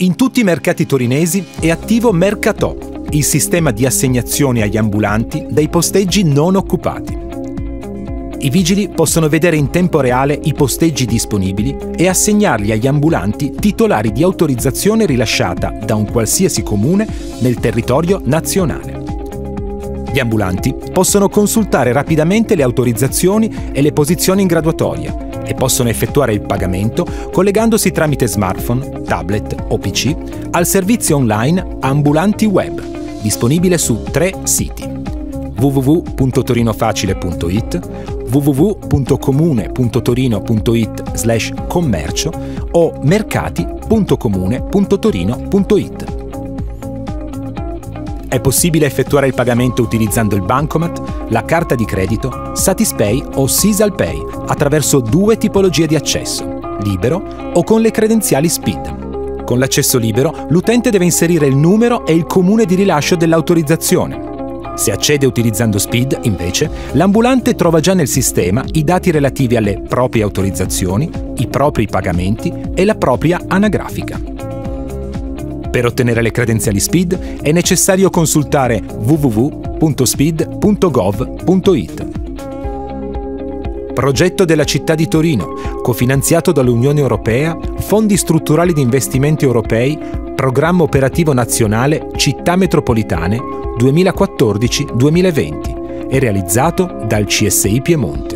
In tutti i mercati torinesi è attivo Mercatò, il sistema di assegnazione agli ambulanti dei posteggi non occupati. I vigili possono vedere in tempo reale i posteggi disponibili e assegnarli agli ambulanti titolari di autorizzazione rilasciata da un qualsiasi comune nel territorio nazionale. Gli ambulanti possono consultare rapidamente le autorizzazioni e le posizioni in graduatoria e possono effettuare il pagamento collegandosi tramite smartphone, tablet o PC al servizio online Ambulanti Web, disponibile su tre siti www.torinofacile.it, www.comune.torino.it slash commercio o mercati.comune.torino.it. È possibile effettuare il pagamento utilizzando il bancomat, la carta di credito, Satispay o SisalPay attraverso due tipologie di accesso, libero o con le credenziali SPID. Con l'accesso libero l'utente deve inserire il numero e il comune di rilascio dell'autorizzazione. Se accede utilizzando SPID, invece, l'ambulante trova già nel sistema i dati relativi alle proprie autorizzazioni, i propri pagamenti e la propria anagrafica. Per ottenere le credenziali SPID è necessario consultare www.speed.gov.it. Progetto della città di Torino, cofinanziato dall'Unione Europea, Fondi strutturali di investimenti europei, Programma operativo nazionale Città metropolitane 2014-2020 e realizzato dal CSI Piemonte.